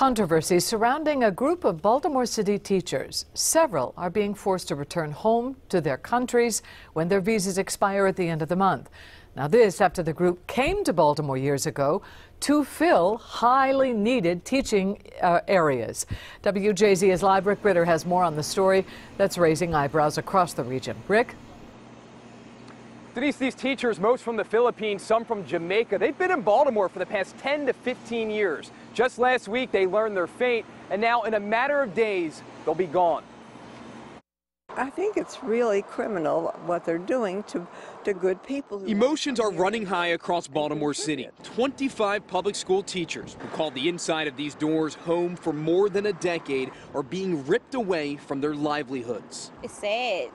Controversy surrounding a group of Baltimore City teachers. Several are being forced to return home to their countries when their visas expire at the end of the month. Now, this after the group came to Baltimore years ago to fill highly needed teaching uh, areas. WJZ's live Rick Ritter has more on the story that's raising eyebrows across the region. Rick? Denise, these teachers, most from the Philippines, some from Jamaica, they've been in Baltimore for the past 10 to 15 years. Just last week, they learned their fate, and now in a matter of days, they'll be gone. I think it's really criminal what they're doing to, to good people. Emotions are running high across Baltimore City. 25 public school teachers who called the inside of these doors home for more than a decade are being ripped away from their livelihoods. It's sad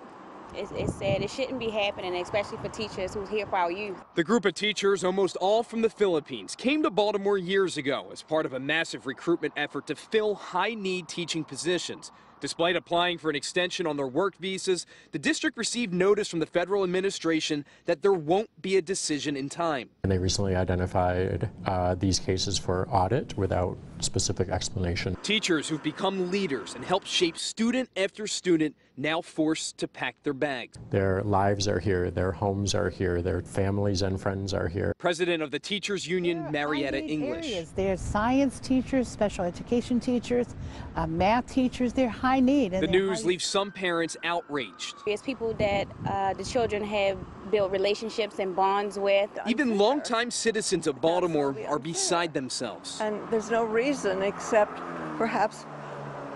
it's, it's sad. It shouldn't be happening, especially for teachers who's here for our youth. The group of teachers, almost all from the Philippines, came to Baltimore years ago as part of a massive recruitment effort to fill high-need teaching positions. Despite applying for an extension on their work visas, the district received notice from the federal administration that there won't be a decision in time. And they recently identified uh, these cases for audit without specific explanation. Teachers who've become leaders and helped shape student after student now forced to pack their bags. Their lives are here, their homes are here, their families and friends are here. President of the Teachers Union, Marietta English. Areas. There's science teachers, special education teachers, uh, math teachers. They're high need. the news leaves some parents outraged. It's people that uh, the children have built relationships and bonds with. Even longtime citizens of Baltimore are beside themselves. And there's no reason except perhaps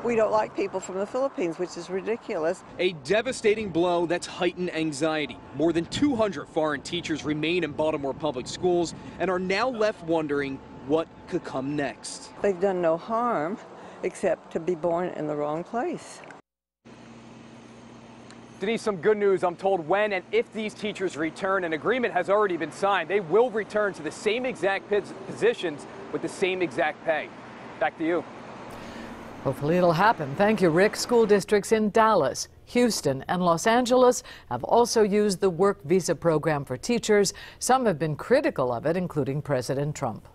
we don't like people from the Philippines, which is ridiculous. A devastating blow that's heightened anxiety. More than 200 foreign teachers remain in Baltimore public schools and are now left wondering what could come next. They've done no harm except to be born in the wrong place. Denise, some good news. I'm told when and if these teachers return, an agreement has already been signed. They will return to the same exact positions with the same exact pay. Back to you. Hopefully it'll happen. Thank you, Rick. School districts in Dallas, Houston, and Los Angeles have also used the work visa program for teachers. Some have been critical of it, including President Trump.